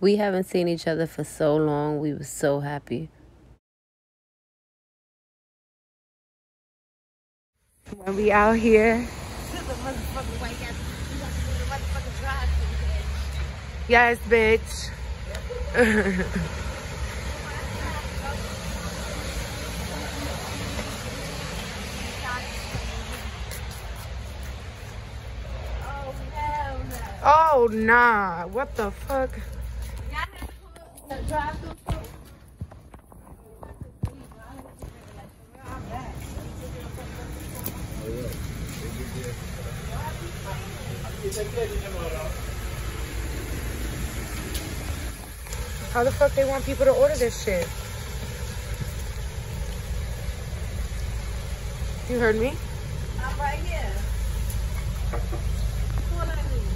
We haven't seen each other for so long. We were so happy. When we out here. Yes, bitch. Oh, oh nah. What the fuck? How the fuck they want people to order this shit? You heard me? I'm right here. What I need?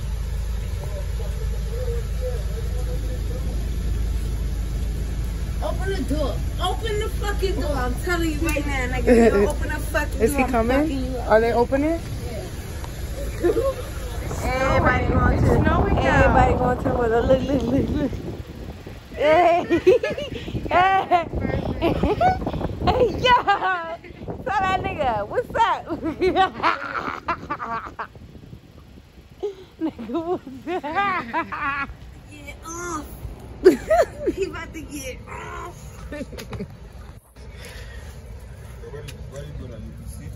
Open the door. Open the fucking door. I'm telling you right now, nigga. Don't open the fucking door. Is door. he coming? fucking you up. Are they opening? Yeah. Everybody going to snowing out. Everybody going to the window. Look, look, look, look. Hey. hey. hey, yo. Tell that nigga, what's up? nigga, what's up? Get off. Uh. he about to get off. Where, where you gonna leave the seat?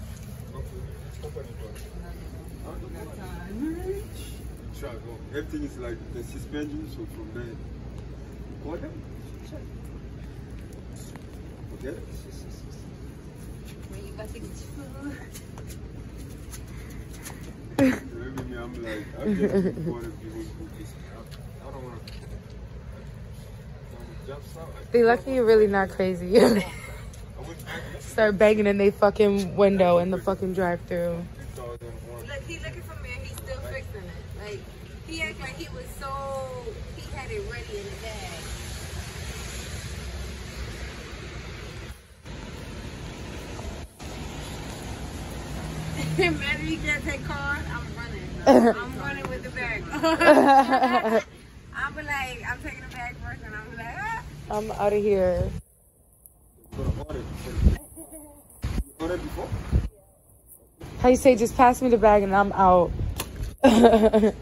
Okay, open it door. Try go. Everything is like the suspension, so from there. Check. Okay? When you about to get food. Maybe me, I'm like, I'm just recording people who just, I, I don't wanna. Jump out. They lucky you're really not crazy. Start banging in they fucking window in the fucking drive through Look, he looking for me and he's still fixing it. Like, he act like he was so, he had it ready in the bag. Imagine he gets that car, I'm running. I'm running with the bag. Be like, I'm taking the bag first and I'm like. I'm out of here. For the audit. You ordered before? How you say just pass me the bag and I'm out. You go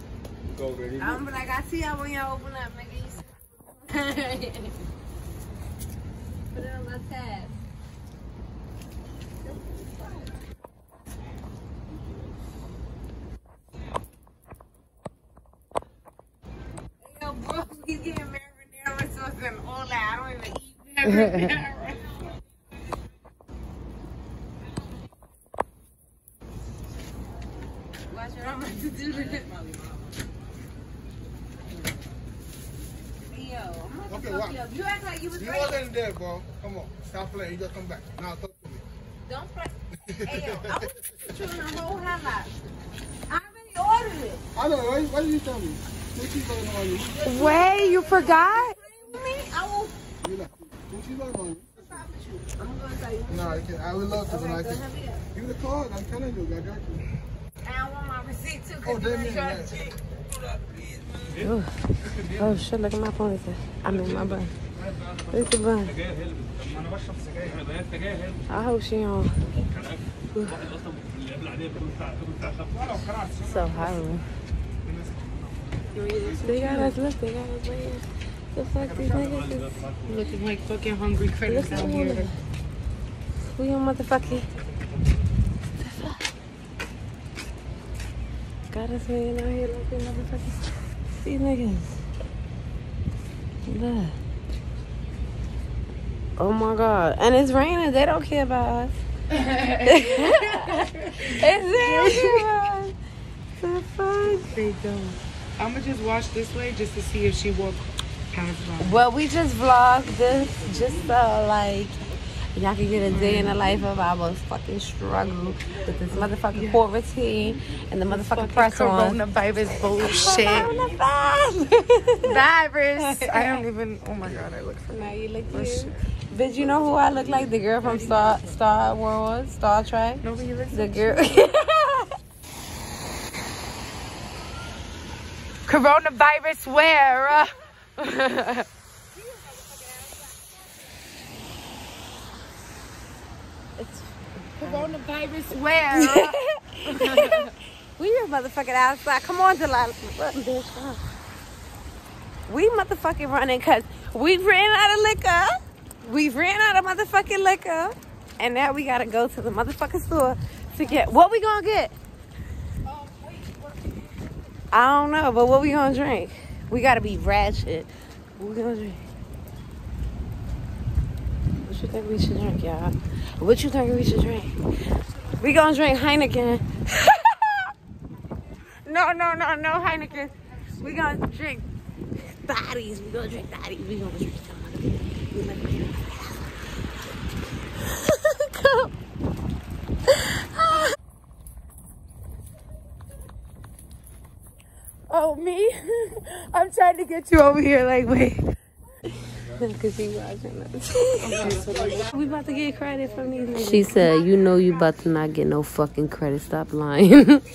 already. I'm like, I see y'all when y'all open up, nigga. Put it on my tab. Watch it, I'm about to do this. Yo, I'm about to Okay, fuck what? you. You act like you was You ready. wasn't there, bro. Come on. Stop playing. You just come back. Now talk to me. Don't press. hey, yo, I was put you in a whole hemlock. I already ordered it. I know. Why, why did you tell me? Two cheeseburgers on. Wait, you forgot? With me, I will You know, two cheeseburgers on you. stop with you. I'm gonna tell you. No, I can't. I would love to, but I can't. Give me the card. I'm telling you. I got you. And I want my receipt too, Oh, cause damn you it. gonna man. charge me. Oh shit, look at my ponytail. I mean my bun. Look at the bun. I hope she on. So high. They got us, look, they got us right here. The fuck these niggas is. Looking like fucking hungry critters out here. We on motherfucking. Got us hanging out here like they motherfucking. These niggas. Look. Oh my god. And it's raining. They don't care about us. it's they don't care about us. The fuck? They don't. I'm gonna just watch this way just to see if she walk past by. Well, we just vlogged this just so like y'all can get a day in the life of our fucking struggle with this motherfucking quarantine and the motherfucking press on. Coronavirus bullshit. Coronavirus. Virus. I don't even. Oh my god, I look for. now you look cute. Did you know who I look like? The girl from Star Star Wars, Star Trek. Nobody listens. The girl. Coronavirus where? Uh? Uh, Coronavirus where? We are motherfucking outside. Come on, Delilah. We motherfucking running because we ran out of liquor. We ran out of motherfucking liquor. And now we gotta go to the motherfucking store to get what we gonna get? I don't know, but what we gonna drink? We gotta be ratchet. We gonna drink? What you think we should drink, y'all? What you think we should drink? We gonna drink Heineken. no, no, no, no Heineken. We gonna drink Thotties. We gonna drink Thotties. We gonna drink Thotties. We gonna drink Come. Oh, me? I'm trying to get you over here. Like, wait. Cause she watching us. we about to get credit from these niggas. She said, "You know you about to not get no fucking credit. Stop lying."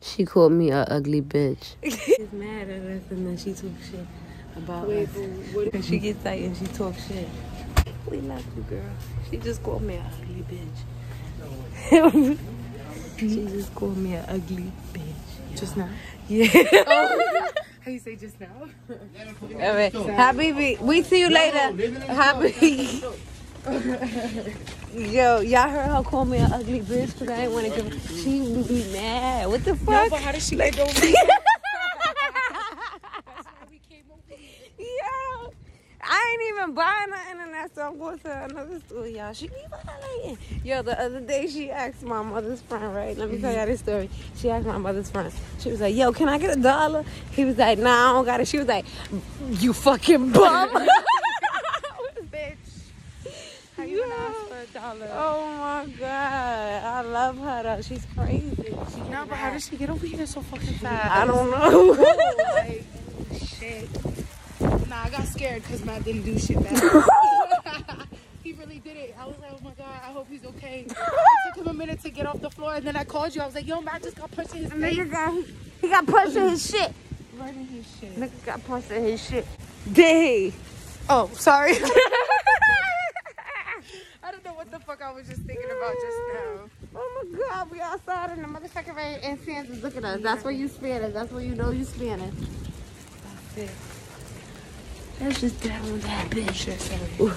she called me a ugly bitch. She's mad at us and then she talks shit about us. And she gets tight and she talks shit. We love you, girl. She just called me a ugly bitch. she just called me an ugly bitch. Just now. Yeah. Oh. How you say just now? All right. Habibi, we see you later. Happy. Yo, y'all heard her call me an ugly bitch because I didn't want to give She would be mad. What the No, fuck? but how did she get over me? Yo, I ain't even buying nothing in that store. I'm going to another store, y'all. She be violating. Yo, the other day she asked my mother's friend, right? Let me tell y'all this story. She asked my mother's friend. She was like, yo, can I get a dollar? He was like, nah, I don't got it. She was like, you fucking bum. Bitch. How you ask for a dollar? Oh my god, I love her though. She's crazy. She No, but how did she get over here so fucking fast? I don't know. like, shit. Nah, I got scared because Matt didn't do shit back. he really did it. I was like, oh my god, I hope he's okay. It took him a minute to get off the floor, and then I called you. I was like, yo, Matt just got punched in his face. Nigga got he got punched in his shit. Right in his shit. Nigga got punched in his shit. Day. Oh, sorry. I don't know what the fuck I was just thinking about just now. Oh my god, we outside in the motherfucking rain and Santa's looking at us. That's where you Spanish. That's where you know you Spanish. it. That's just down with that bitch. Sorry.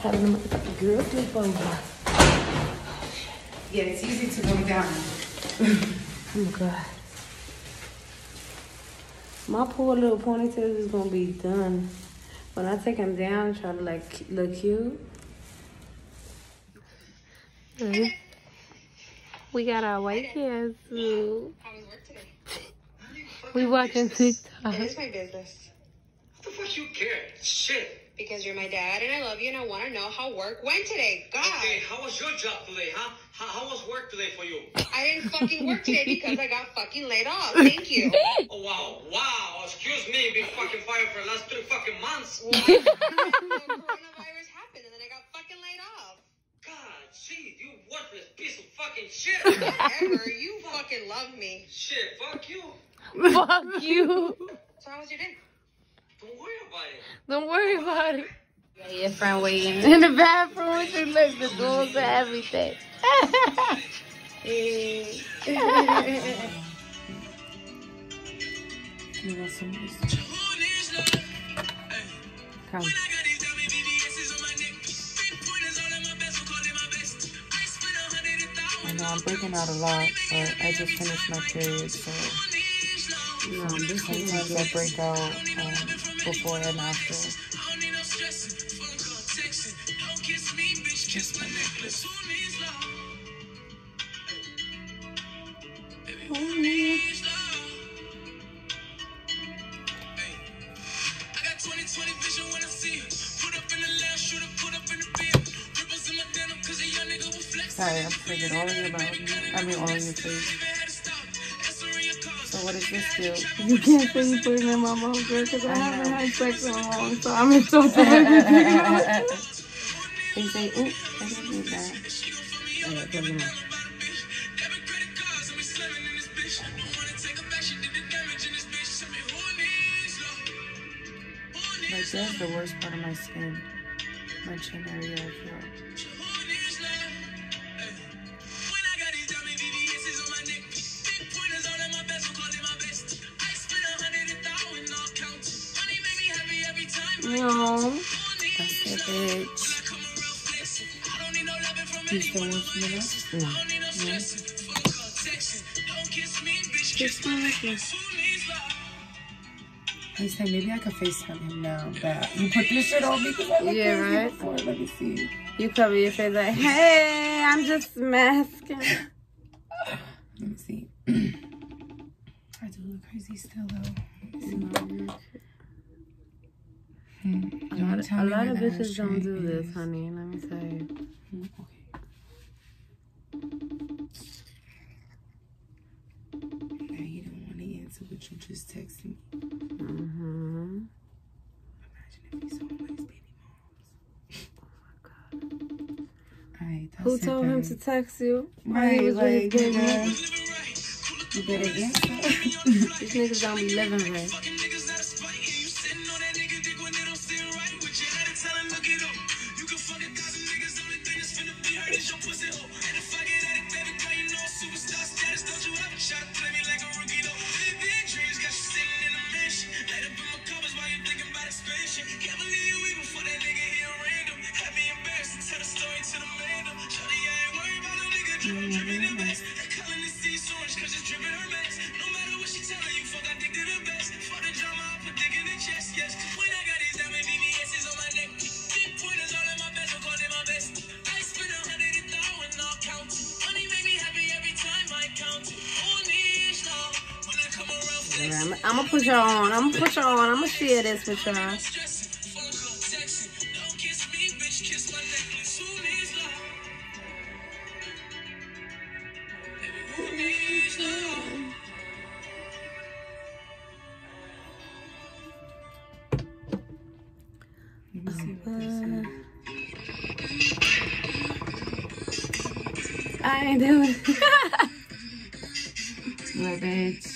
Having a motherfucking girl trip over. Yeah, it's easy to go down. Oh my god. My poor little ponytail is gonna be done. When I take him down, try to like look cute. We got our white hairs too. How work today? We watching TikTok. It is my business. What the fuck you care? Shit. Because you're my dad and I love you and I want to know how work went today. God. Okay, how was your job today, huh? How, how was work today for you? I didn't fucking work today because I got fucking laid off. Thank you. Oh wow, wow. Excuse me, been fucking fired for the last three fucking months. Well, coronavirus happened and then I got fucking laid off. God, gee, you worthless piece of fucking shit. Whatever. You fucking love me. shit, fuck you. Fuck you. So how was your day? Don't worry about it. Don't worry about it. Yeah, Your friend waiting in the bathroom with your legs, the doors and everything. You want some? Come. I know I'm breaking out a lot, but I just finished my period, so sometimes I break out um, before and after. Just my necklace. Sorry, I'm putting all of your mouth. I mean, all of your face. What does this do? You can't say you put it in my mouth, girl, because I haven't had sex in a long time. It's so funny. They say, ooh, I didn't need that. Alright, put it in. Like that's the worst part of my skin. My chin area, I feel. You still want some of? No. No? Just go like this. I said maybe I could FaceTime him now, but you put this shit on me because I look Yeah, crazy right? before. Let me see. You cover your face like, hey, I'm just masking. Let me see. I do look crazy still though. Let. Hmm. A lot, of, a lot of bitches don't do this, honey. Let me tell you. Hmm, Okay. What you just texted me. Mm-hmm. Imagine if he saw my baby moms. Alright, that's Who it told him to text you? Right, was with like, baby? nigga, you better answer. These niggas don't be living right. I'm gonna put y'all on. I'm gonna put y'all on. I'm gonna share this with y'all. I ain't doing it.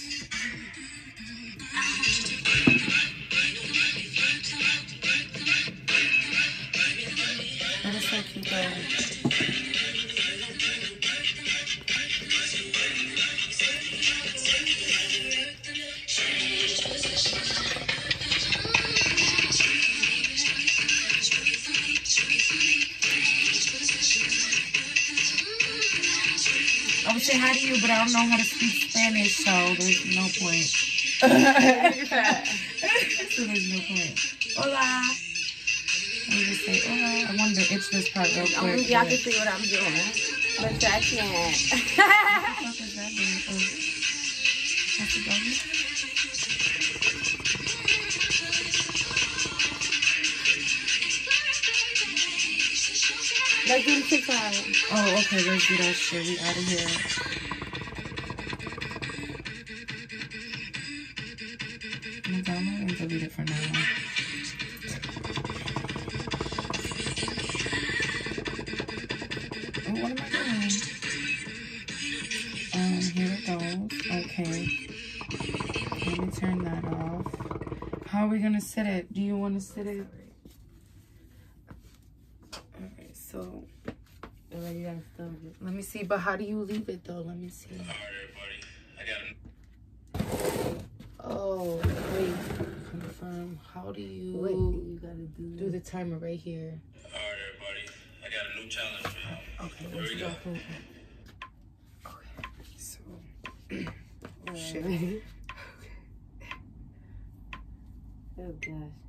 Say hi to you, but I don't know how to speak Spanish, so there's no point. so there's no point. Hola. Let me just say hola. I wanted to itch this part real quick. Only y'all can see what I'm doing, but I can't. Let's. Oh, okay, let's do that shit. We out of here. I'm gonna delete it for now. Oh, what am I doing? Um, here it goes. Okay. Let me turn that off. How are we gonna sit it? Do you want to sit it? Alright, so Already got stuff. let me see. But how do you leave it though? Let me see. Oh, wait. Confirm. How do you Wait, you gotta do. do the timer right here? Alright, everybody. I got a new challenge. Okay, Here we go. Okay. So, Oh, shit. Oh gosh.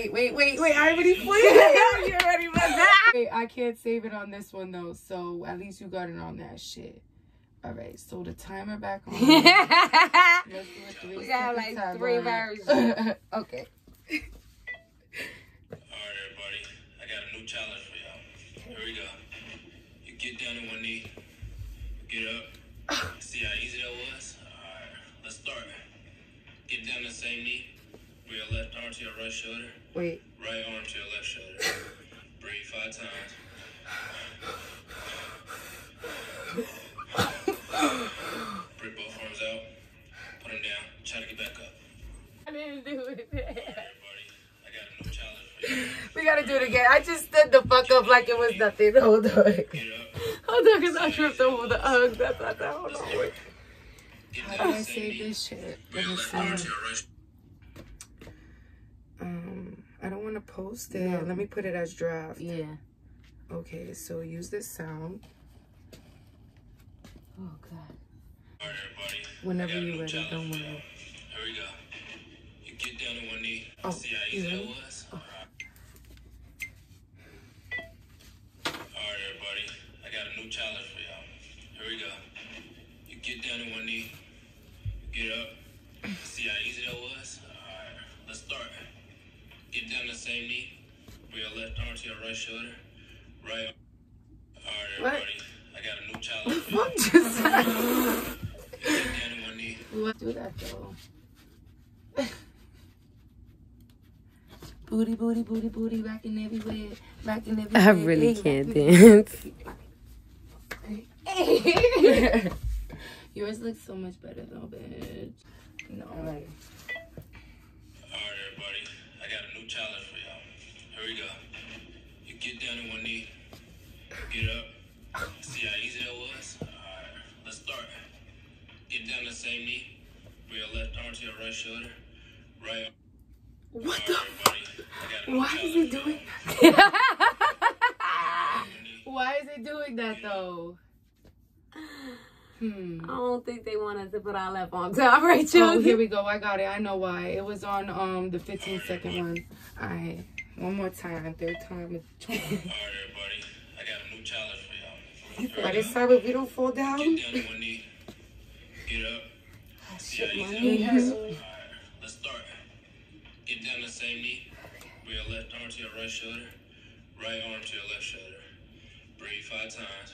Wait, wait, wait, wait! I already played it. you already was that. Wait, I can't save it on this one though. So at least you got it on that shit. All right, so the timer back on. Let's do three We got, like, three timer. versions. okay. Alright, everybody. I got a new challenge for y'all. Here we go. You get down on one knee. You Get up. See how easy that was? Alright, let's start. Get down the same knee. Bring your left arm to your right shoulder. Wait. Right arm to your left shoulder. Breathe five times. Bring both arms out. Put them down. Try to get back up. I didn't do it. Everybody, I got a new challenge for you. we gotta do it again. I just stood the fuck up like it was nothing. Hold on. Get up. Hold on, because I tripped over the Ugg. That's not that. Hold on. Wait. How down do I the save this shit? Let me left arm to see. your right Um, I don't want to post it. No. Let me put it as draft. Yeah. Okay, so use this sound Oh, God. All right, everybody. whenever I got a you're ready. challenge Don't worry. Here we go. You get down on one knee. Oh, See how easy that ready? was? Oh. All right, everybody. I got a new challenge for y'all. Here we go. You get down on one knee. Get up. Same knee. Bring your left arm to your right shoulder. Right. All right, What? I got a new challenge for you. just Get down on knee. What do that though? booty, booty, booty, booty, rocking everywhere, rocking everywhere. I really can't dance. Yours looks so much better though, bitch. No. All right, everybody. I got a new challenge for y'all. Here we go. You get down on one knee. Get up. See how easy that was? All right, let's start. Get down the same knee. Bring your left arm to your right shoulder. Right. arm. What the? right, everybody. I got a new Why is he doing that? Why is he doing that though? Hmm. I don't think they want us to put our left on top, Rachel. Oh, here we go. I got it. I know why. It was on um the 15 second one. Alright. One more time. Third time. is 20. All right, everybody. I got a new challenge for y'all. By we this time, if we don't fall down. Get down on one knee. Get up. Ah, See how My knee hurts. Alright, let's start. Get down the same knee. Bring your left arm to your right shoulder. Right arm to your left shoulder. Breathe five times.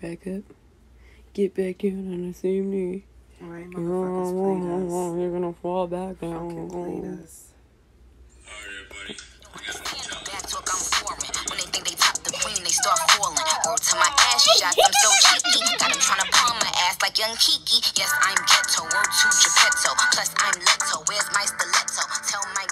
get back up, get back in on the same knee. Alright, motherfuckers played us. You're gonna fall back down. Fucking played us. start falling. Word to my ass shots, I'm so cheeky. Got him trying to palm my ass like young Kiki. Yes, I'm ghetto. Word to Geppetto. Plus, I'm Leto. Where's my stiletto? Tell my